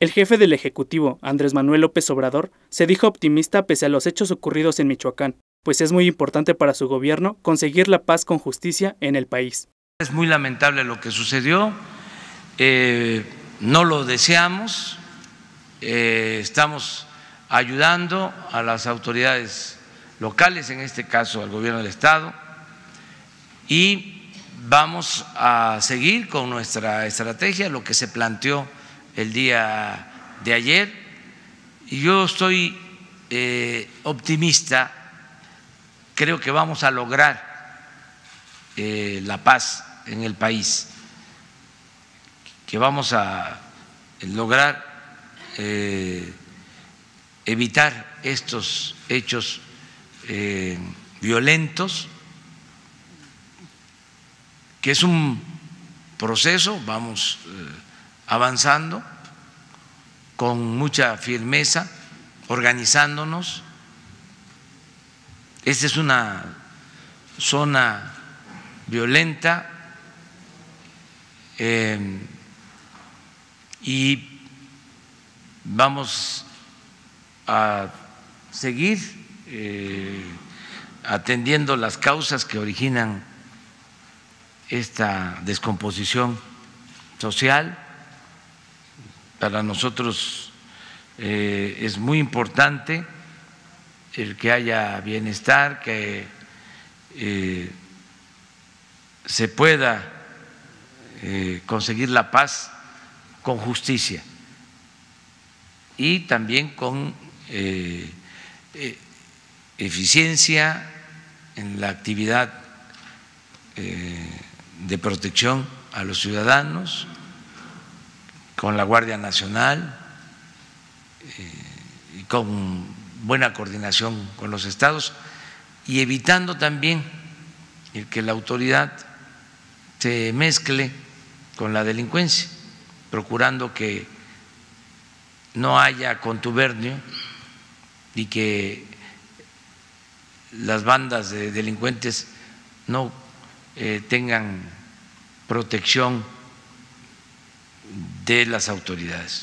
El jefe del Ejecutivo, Andrés Manuel López Obrador, se dijo optimista pese a los hechos ocurridos en Michoacán, pues es muy importante para su gobierno conseguir la paz con justicia en el país. Es muy lamentable lo que sucedió, eh, no lo deseamos, eh, estamos ayudando a las autoridades locales, en este caso al gobierno del Estado, y vamos a seguir con nuestra estrategia, lo que se planteó el día de ayer. Y yo estoy eh, optimista, creo que vamos a lograr eh, la paz en el país, que vamos a lograr eh, evitar estos hechos violentos, que es un proceso, vamos avanzando con mucha firmeza, organizándonos. Esta es una zona violenta eh, y vamos a seguir eh, atendiendo las causas que originan esta descomposición social para nosotros eh, es muy importante el que haya bienestar, que eh, se pueda eh, conseguir la paz con justicia y también con eficiencia en la actividad de protección a los ciudadanos con la Guardia Nacional eh, y con buena coordinación con los estados y evitando también el que la autoridad se mezcle con la delincuencia, procurando que no haya contubernio y que las bandas de delincuentes no eh, tengan protección de las autoridades.